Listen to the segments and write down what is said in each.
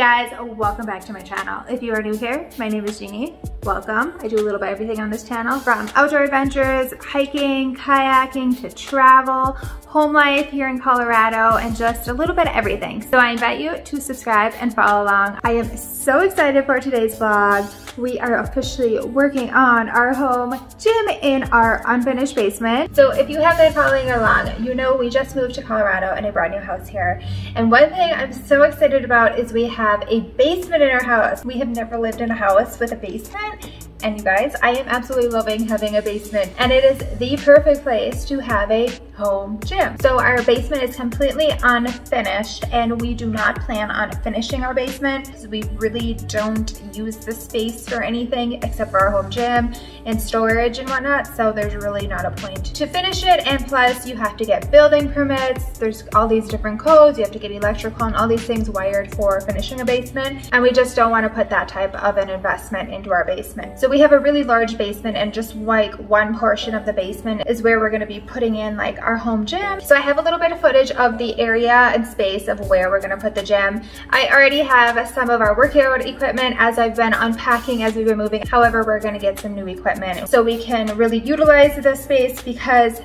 guys, welcome back to my channel. If you are new here, my name is Jeanie. Welcome. I do a little bit of everything on this channel from outdoor adventures, hiking, kayaking, to travel, home life here in Colorado, and just a little bit of everything. So I invite you to subscribe and follow along. I am so excited for today's vlog. We are officially working on our home gym in our unfinished basement. So if you have been following along, you know we just moved to Colorado in a brand new house here. And one thing I'm so excited about is we have a basement in our house. We have never lived in a house with a basement it and you guys, I am absolutely loving having a basement and it is the perfect place to have a home gym. So our basement is completely unfinished and we do not plan on finishing our basement because we really don't use the space for anything except for our home gym and storage and whatnot. So there's really not a point to finish it. And plus you have to get building permits. There's all these different codes. You have to get electrical and all these things wired for finishing a basement. And we just don't want to put that type of an investment into our basement. So we have a really large basement and just like one portion of the basement is where we're gonna be putting in like our home gym. So I have a little bit of footage of the area and space of where we're gonna put the gym. I already have some of our workout equipment as I've been unpacking as we've been moving. However, we're gonna get some new equipment so we can really utilize this space because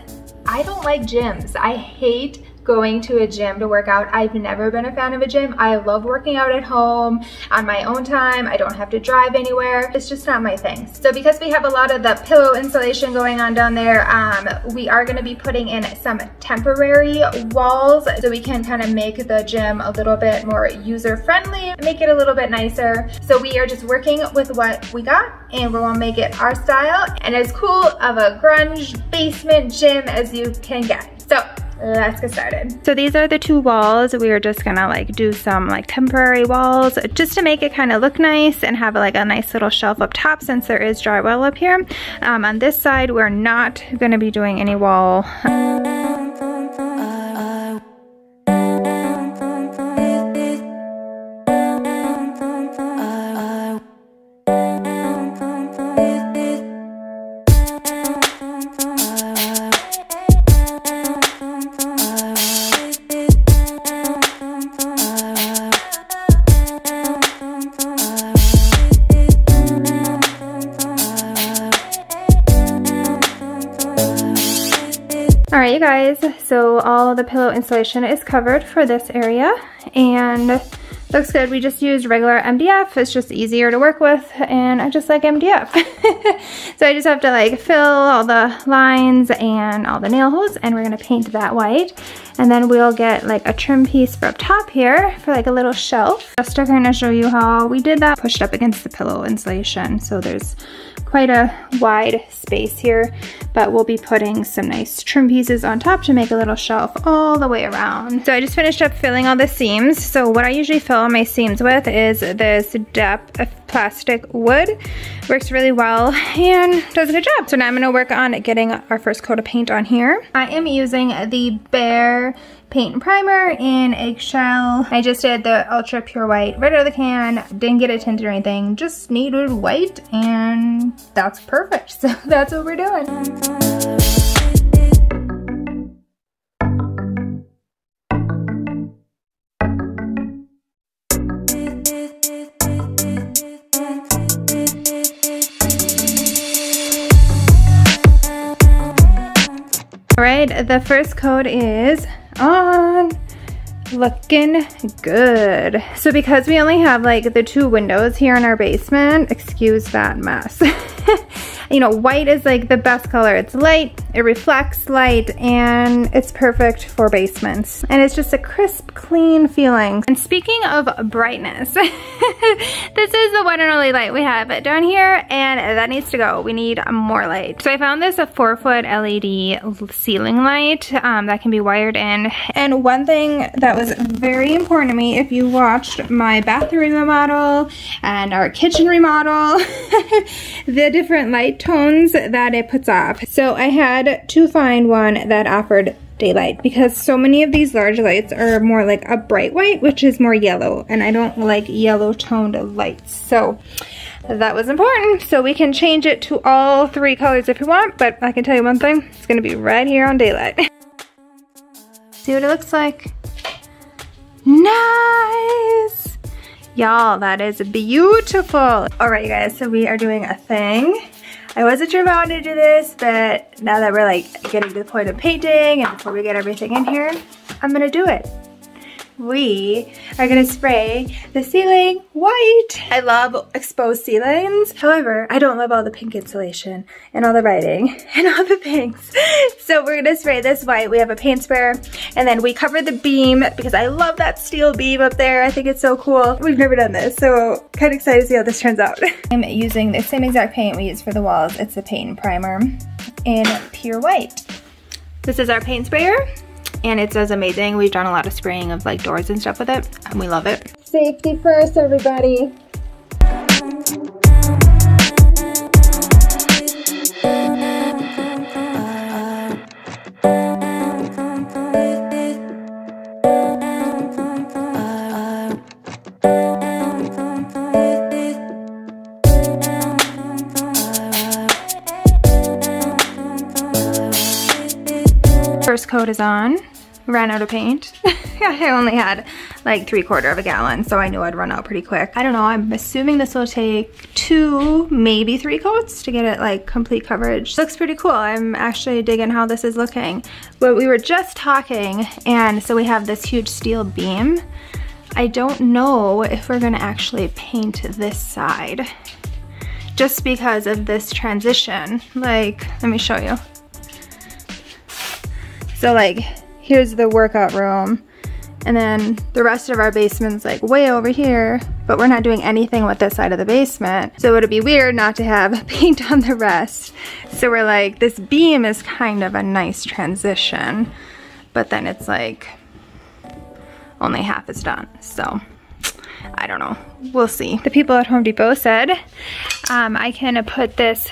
I don't like gyms. I hate going to a gym to work out. I've never been a fan of a gym. I love working out at home on my own time. I don't have to drive anywhere. It's just not my thing. So because we have a lot of the pillow insulation going on down there, um, we are gonna be putting in some temporary walls so we can kind of make the gym a little bit more user-friendly, make it a little bit nicer. So we are just working with what we got and we're gonna make it our style and as cool of a grunge basement gym as you can get. So let's get started. So these are the two walls. We are just gonna like do some like temporary walls just to make it kind of look nice and have like a nice little shelf up top since there is drywall up here. Um, on this side, we're not gonna be doing any wall. Alright you guys, so all the pillow insulation is covered for this area and looks good. We just used regular MDF. It's just easier to work with and I just like MDF. so I just have to like fill all the lines and all the nail holes and we're gonna paint that white. And then we'll get like a trim piece for up top here for like a little shelf. Just to kind of show you how we did that, pushed up against the pillow insulation. So there's quite a wide space here, but we'll be putting some nice trim pieces on top to make a little shelf all the way around. So I just finished up filling all the seams. So what I usually fill all my seams with is this DAP of plastic wood. Works really well and does a good job. So now I'm gonna work on getting our first coat of paint on here. I am using the Behr paint and primer in eggshell. I just did the ultra pure white right out of the can. Didn't get it tinted or anything. Just needed white and that's perfect. So that's what we're doing. All right, the first coat is on. Looking good. So because we only have like the two windows here in our basement excuse that mess you know, white is like the best color. It's light, it reflects light, and it's perfect for basements. And it's just a crisp, clean feeling. And speaking of brightness, this is the one and only light we have down here, and that needs to go. We need more light. So I found this a four foot LED ceiling light um, that can be wired in. And one thing that was very important to me, if you watched my bathroom remodel and our kitchen remodel, the different light tones that it puts off. So I had to find one that offered daylight because so many of these large lights are more like a bright white which is more yellow and I don't like yellow toned lights so that was important so we can change it to all three colors if you want but I can tell you one thing it's gonna be right here on daylight see what it looks like nice Y'all, that is beautiful. All right, you guys, so we are doing a thing. I wasn't sure if I wanted to do this, but now that we're like getting to the point of painting and before we get everything in here, I'm gonna do it we are gonna spray the ceiling white. I love exposed ceilings. However, I don't love all the pink insulation and all the writing and all the pinks. So we're gonna spray this white. We have a paint sprayer and then we cover the beam because I love that steel beam up there. I think it's so cool. We've never done this, so kind of excited to see how this turns out. I'm using the same exact paint we use for the walls. It's a paint primer in pure white. This is our paint sprayer and it says amazing. We've done a lot of spraying of like doors and stuff with it and we love it. Safety first, everybody. First coat is on ran out of paint. I only had like three quarter of a gallon, so I knew I'd run out pretty quick. I don't know, I'm assuming this will take two, maybe three coats to get it like complete coverage. Looks pretty cool. I'm actually digging how this is looking. But we were just talking, and so we have this huge steel beam. I don't know if we're gonna actually paint this side just because of this transition. Like, let me show you. So like here's the workout room. And then the rest of our basement's like way over here, but we're not doing anything with this side of the basement. So it would be weird not to have paint on the rest. So we're like, this beam is kind of a nice transition, but then it's like only half is done. So I don't know, we'll see. The people at Home Depot said um, I can put this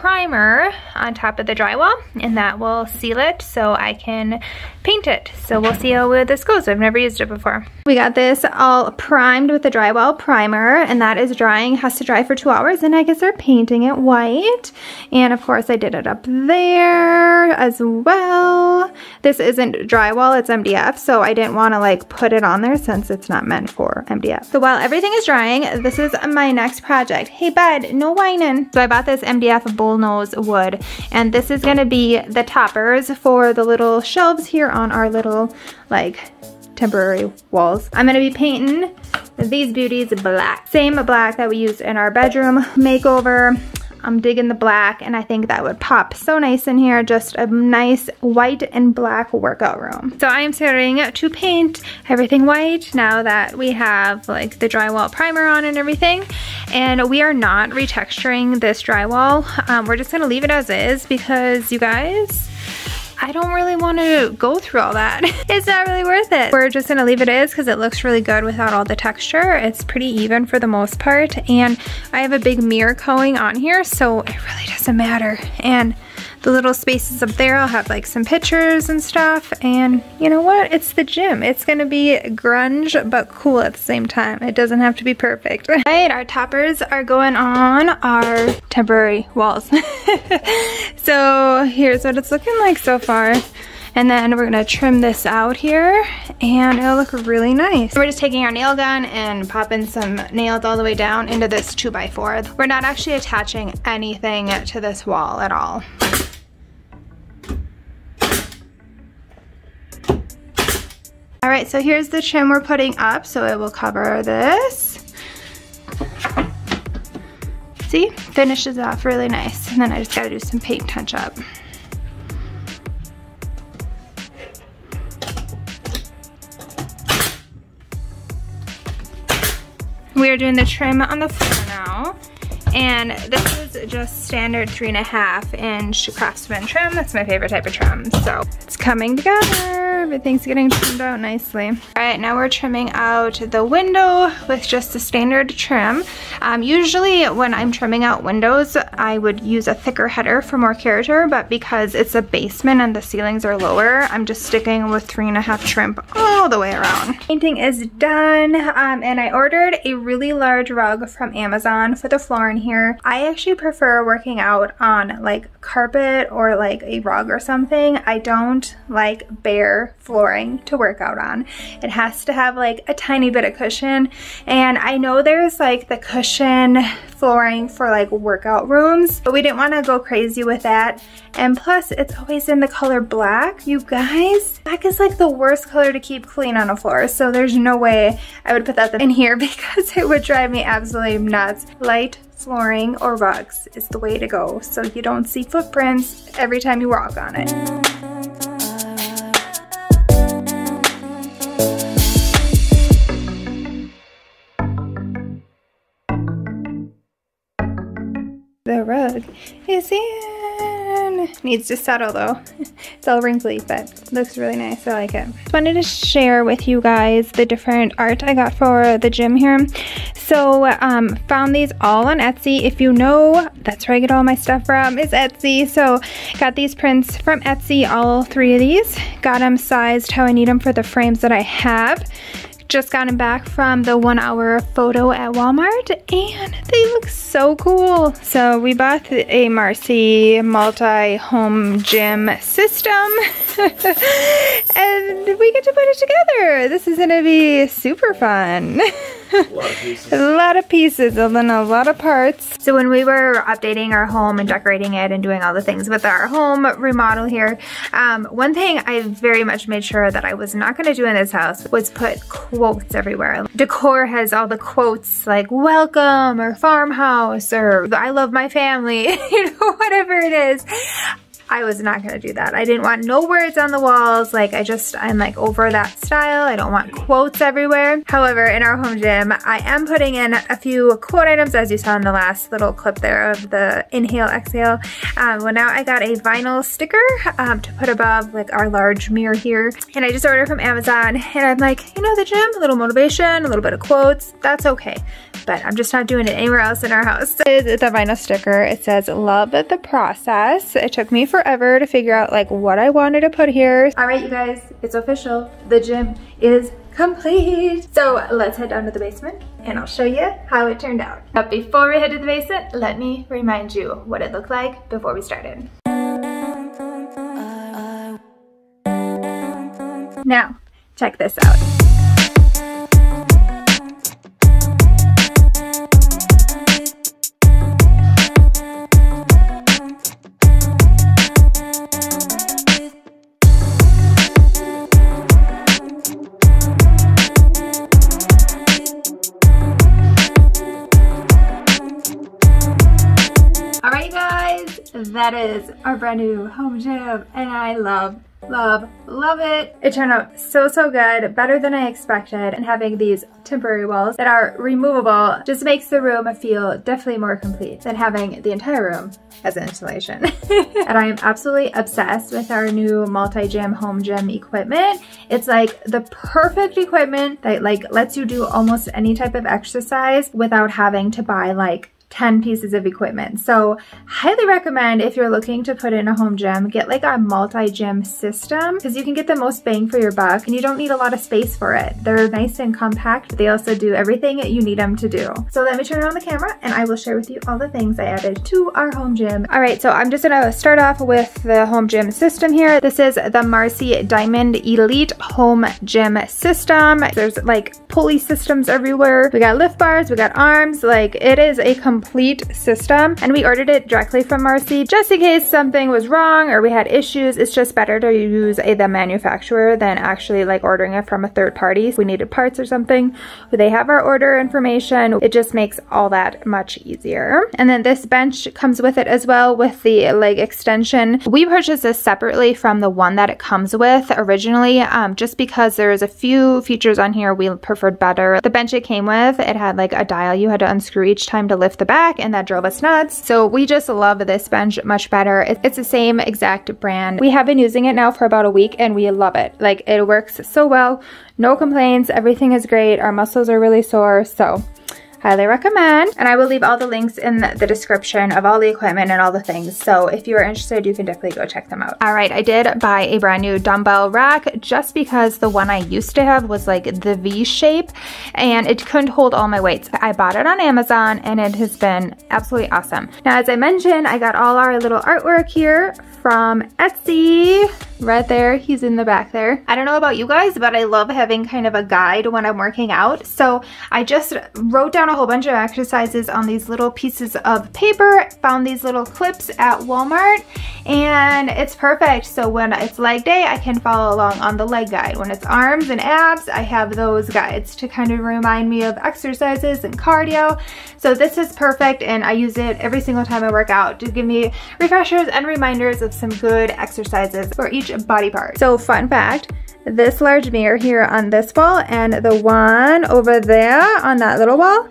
primer on top of the drywall and that will seal it so I can paint it. So we'll see how this goes. I've never used it before. We got this all primed with the drywall primer and that is drying, has to dry for two hours and I guess they're painting it white. And of course I did it up there as well. This isn't drywall, it's MDF, so I didn't want to like put it on there since it's not meant for MDF. So while everything is drying, this is my next project. Hey bud, no whining. So I bought this MDF bullnose wood and this is gonna be the toppers for the little shelves here on our little like temporary walls. I'm gonna be painting these beauties black. Same black that we used in our bedroom makeover. I'm digging the black and I think that would pop so nice in here. Just a nice white and black workout room. So I am starting to paint everything white now that we have like the drywall primer on and everything. And we are not retexturing this drywall. Um, we're just gonna leave it as is because you guys, I don't really want to go through all that. it's not really worth it. We're just gonna leave it as because it looks really good without all the texture. It's pretty even for the most part. And I have a big mirror coating on here, so it really doesn't matter. And the little spaces up there, I'll have like some pictures and stuff. And you know what? It's the gym. It's gonna be grunge, but cool at the same time. It doesn't have to be perfect. All right, our toppers are going on our temporary walls. so here's what it's looking like so far. And then we're gonna trim this out here and it'll look really nice. We're just taking our nail gun and popping some nails all the way down into this 2x4. We're not actually attaching anything to this wall at all. Right, so here's the trim we're putting up, so it will cover this. See, finishes off really nice. And then I just gotta do some paint touch up. We are doing the trim on the floor now. And this is just standard three and a half inch craftsman trim. That's my favorite type of trim. So it's coming together. Everything's getting trimmed out nicely. All right, now we're trimming out the window with just a standard trim. Um, usually when I'm trimming out windows, I would use a thicker header for more character, but because it's a basement and the ceilings are lower, I'm just sticking with three and a half trim all the way around. Painting is done, um, and I ordered a really large rug from Amazon for the floor in here. I actually prefer working out on like carpet or like a rug or something. I don't like bare flooring to work out on. It has to have like a tiny bit of cushion. And I know there's like the cushion flooring for like workout rooms, but we didn't want to go crazy with that. And plus it's always in the color black. You guys, black is like the worst color to keep clean on a floor. So there's no way I would put that in here because it would drive me absolutely nuts. Light flooring or rugs is the way to go so you don't see footprints every time you walk on it. Needs to settle though. It's all wrinkly, but looks really nice. I like it. Just wanted to share with you guys the different art I got for the gym here. So um, found these all on Etsy. If you know, that's where I get all my stuff from is Etsy. So got these prints from Etsy, all three of these. Got them sized how I need them for the frames that I have just gotten back from the one hour photo at Walmart and they look so cool. So we bought a Marcy multi-home gym system and we get to put it together. This is gonna be super fun. a lot of pieces. a lot of pieces and then a lot of parts. So when we were updating our home and decorating it and doing all the things with our home remodel here, um, one thing I very much made sure that I was not gonna do in this house was put quotes everywhere. Decor has all the quotes like welcome or farmhouse or I love my family, you know, whatever it is. I was not gonna do that. I didn't want no words on the walls. Like I just, I'm like over that style. I don't want quotes everywhere. However, in our home gym, I am putting in a few quote items as you saw in the last little clip there of the inhale, exhale. Um, well now I got a vinyl sticker um, to put above like our large mirror here. And I just ordered from Amazon and I'm like, you know the gym, a little motivation, a little bit of quotes, that's okay. But I'm just not doing it anywhere else in our house. It's a vinyl sticker. It says, love the process. It took me for forever to figure out like what I wanted to put here. All right, you guys, it's official. The gym is complete. So let's head down to the basement and I'll show you how it turned out. But before we head to the basement, let me remind you what it looked like before we started. Now, check this out. That is our brand new home gym and I love love, love it. It turned out so, so good, better than I expected. And having these temporary walls that are removable just makes the room feel definitely more complete than having the entire room as an installation. and I am absolutely obsessed with our new multi-gym home gym equipment. It's like the perfect equipment that like lets you do almost any type of exercise without having to buy like 10 pieces of equipment. So highly recommend if you're looking to put in a home gym, get like a multi-gym system because you can get the most bang for your buck and you don't need a lot of space for it. They're nice and compact. They also do everything you need them to do. So let me turn around the camera and I will share with you all the things I added to our home gym. All right, so I'm just gonna start off with the home gym system here. This is the Marcy Diamond Elite Home Gym System. There's like pulley systems everywhere. We got lift bars, we got arms, like it is a complete complete system and we ordered it directly from Marcy just in case something was wrong or we had issues. It's just better to use a, the manufacturer than actually like ordering it from a third party. If we needed parts or something, they have our order information. It just makes all that much easier. And then this bench comes with it as well with the leg extension. We purchased this separately from the one that it comes with originally um, just because there's a few features on here we preferred better. The bench it came with, it had like a dial you had to unscrew each time to lift the back and that drove us nuts. So we just love this bench much better. It's the same exact brand. We have been using it now for about a week and we love it. Like it works so well. No complaints. Everything is great. Our muscles are really sore. So highly recommend. And I will leave all the links in the description of all the equipment and all the things. So if you are interested, you can definitely go check them out. All right, I did buy a brand new dumbbell rack just because the one I used to have was like the V shape and it couldn't hold all my weights. I bought it on Amazon and it has been absolutely awesome. Now, as I mentioned, I got all our little artwork here from Etsy right there. He's in the back there. I don't know about you guys, but I love having kind of a guide when I'm working out. So I just wrote down a whole bunch of exercises on these little pieces of paper, found these little clips at Walmart, and it's perfect. So when it's leg day, I can follow along on the leg guide. When it's arms and abs, I have those guides to kind of remind me of exercises and cardio. So this is perfect and I use it every single time I work out to give me refreshers and reminders of some good exercises for each body part. So fun fact, this large mirror here on this wall and the one over there on that little wall,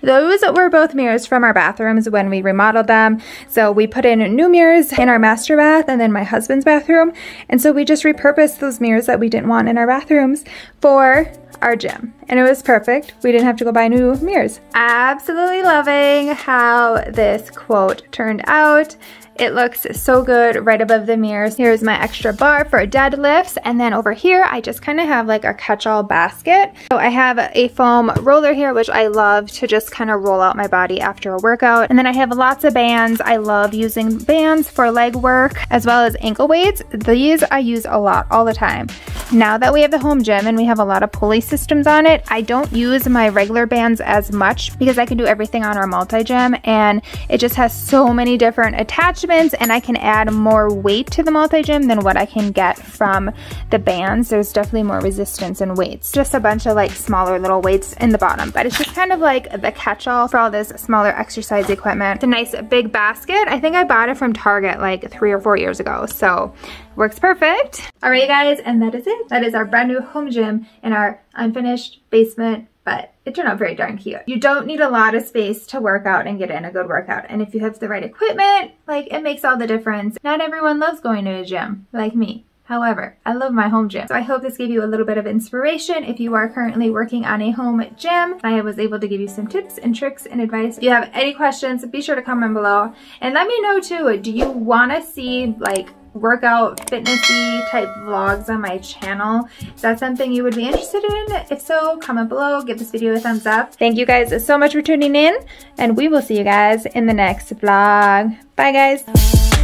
those were both mirrors from our bathrooms when we remodeled them. So we put in new mirrors in our master bath and then my husband's bathroom. And so we just repurposed those mirrors that we didn't want in our bathrooms for our gym. And it was perfect. We didn't have to go buy new mirrors. Absolutely loving how this quote turned out. It looks so good right above the mirrors. Here's my extra bar for deadlifts. And then over here, I just kind of have like a catch-all basket. So I have a foam roller here, which I love to just kind of roll out my body after a workout. And then I have lots of bands. I love using bands for leg work as well as ankle weights. These I use a lot all the time. Now that we have the home gym and we have a lot of pulley systems on it, I don't use my regular bands as much because I can do everything on our multi-gym and it just has so many different attachments and I can add more weight to the multi-gym than what I can get from the bands. There's definitely more resistance and weights. Just a bunch of like smaller little weights in the bottom, but it's just kind of like the catch-all for all this smaller exercise equipment. It's a nice big basket. I think I bought it from Target like three or four years ago, so works perfect. All right, guys, and that is it. That is our brand new home gym in our unfinished basement but it turned out very darn cute. You don't need a lot of space to work out and get in a good workout. And if you have the right equipment, like it makes all the difference. Not everyone loves going to a gym like me. However, I love my home gym. So I hope this gave you a little bit of inspiration if you are currently working on a home gym. I was able to give you some tips and tricks and advice. If you have any questions, be sure to comment below. And let me know too, do you want to see like workout fitnessy type vlogs on my channel. Is that something you would be interested in? If so, comment below, give this video a thumbs up. Thank you guys so much for tuning in and we will see you guys in the next vlog. Bye guys.